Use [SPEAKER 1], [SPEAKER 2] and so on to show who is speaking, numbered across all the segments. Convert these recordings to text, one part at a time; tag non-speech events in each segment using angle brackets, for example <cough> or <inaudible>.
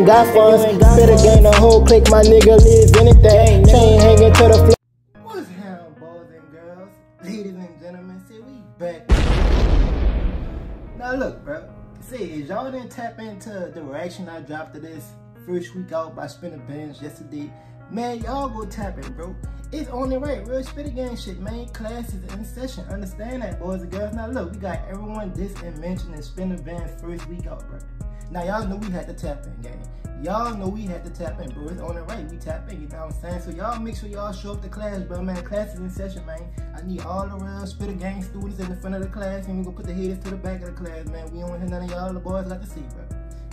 [SPEAKER 1] ain't got funds. Better gain the whole click, my nigga live anything. Chain hanging to the floor. What's boys and girls? Ladies and gentlemen, we back. Now look, bro. See, if y'all didn't tap into the reaction I dropped to this first week out by Spinabenz yesterday, man, y'all go tap in, bro. It's only right, real spit gang shit, man. Class is in session. Understand that, boys and girls. Now look, we got everyone this and mentioned in Spinabenz first week out, bro. Now y'all know we had to tap in, gang. Y'all know we had to tap in, bro. It's on the right. We tap in, you know what I'm saying? So y'all make sure y'all show up to class, bro, man. Class is in session, man. I need all the real spitter gang students in the front of the class, and we gonna put the haters to the back of the class, man. We don't want none of y'all the boys like to see, bro.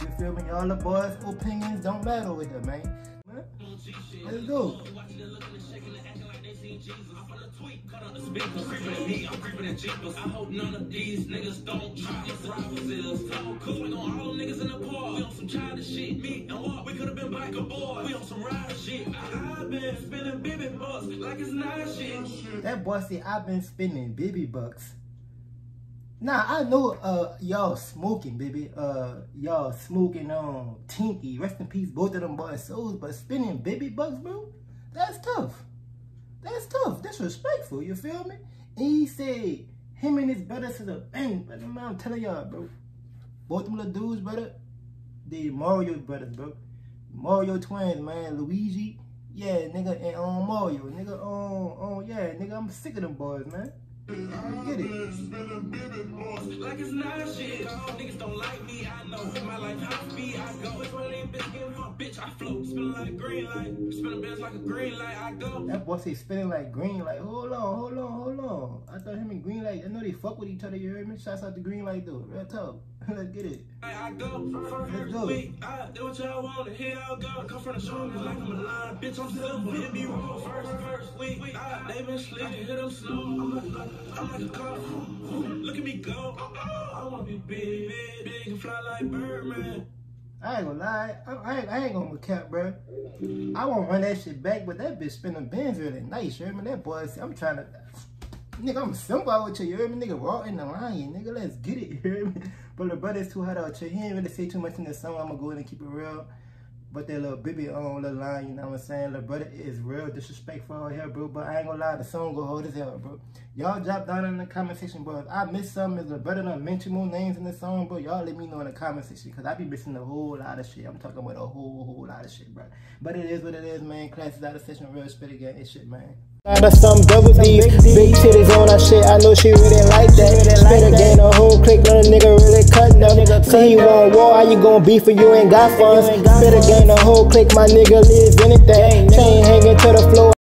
[SPEAKER 1] You feel me? Y'all the boys' opinions don't matter with them, man. Let's go.
[SPEAKER 2] I hope none of these niggas don't try all them been spinning baby bucks like it's not shit.
[SPEAKER 1] That boy said I've been spending baby bucks. Nah, I know uh y'all smoking, baby. Uh y'all smoking on um, Tinky. Rest in peace, both of them boys souls, but spending baby bucks, bro, that's tough. That's tough. Disrespectful, you feel me? And he said him and his brothers is a bang, but I'm telling y'all, bro. Both of them little dudes, brother, The Mario brothers, bro. Mario twins, man. Luigi, yeah, nigga, and um, Mario, nigga, um, um, yeah, nigga, I'm sick of them boys, man. Get it.
[SPEAKER 2] Like it's not shit. Niggas don't like me, I know. My life speed, I go. It's one of them bitch getting my bitch, I float. Spinning like green light. Spinning bands like a green light, I go.
[SPEAKER 1] That boy say spinning like green light. Hold on, hold on, hold on. I thought him and green light, I know they fuck with each other, you heard me? Shouts out to green light though. Real talk. <laughs> Let's get it.
[SPEAKER 2] I go first week. I do what y'all want to hear. I'll go. Come from the shoulders like I'm a line. Bitch, I'm still fit. Be wrong first, first week. I, they been sleeping, hit them slow. I'm like, I'm like a car. Look at me go. Oh, oh. I wanna be big, big, big and fly like Birdman.
[SPEAKER 1] I ain't gonna lie, I, I, ain't, I ain't gonna cap, bro. I won't run that shit back, but that bitch Spinabenz really nice, you hear me? That boy, I'm trying to, nigga, I'm simple with you, you hear me? Nigga, raw in the line, nigga, let's get it, you hear me? But the brother's too hot out here. He ain't really say too much in the song. I'm gonna go ahead and keep it real. But that little baby on the line, you know what I'm saying? The brother is real disrespectful here, bro. But I ain't gonna lie, the song go hold as hell, bro. Y'all drop down in the comment section, bro. If I miss something, is the brother done mention more names in the song, bro. Y'all let me know in the comment section. Cause I be missing a whole lot of shit. I'm talking about a whole, whole lot of shit, bro. But it is what it is, man. Classes out of session, real spit again. It's shit, man. Got some double D, big titties on that shit. I know she really Say you want war, how you gon' beef if you ain't got funds? Better gain the whole click, my nigga live in it. That chain hanging to the floor.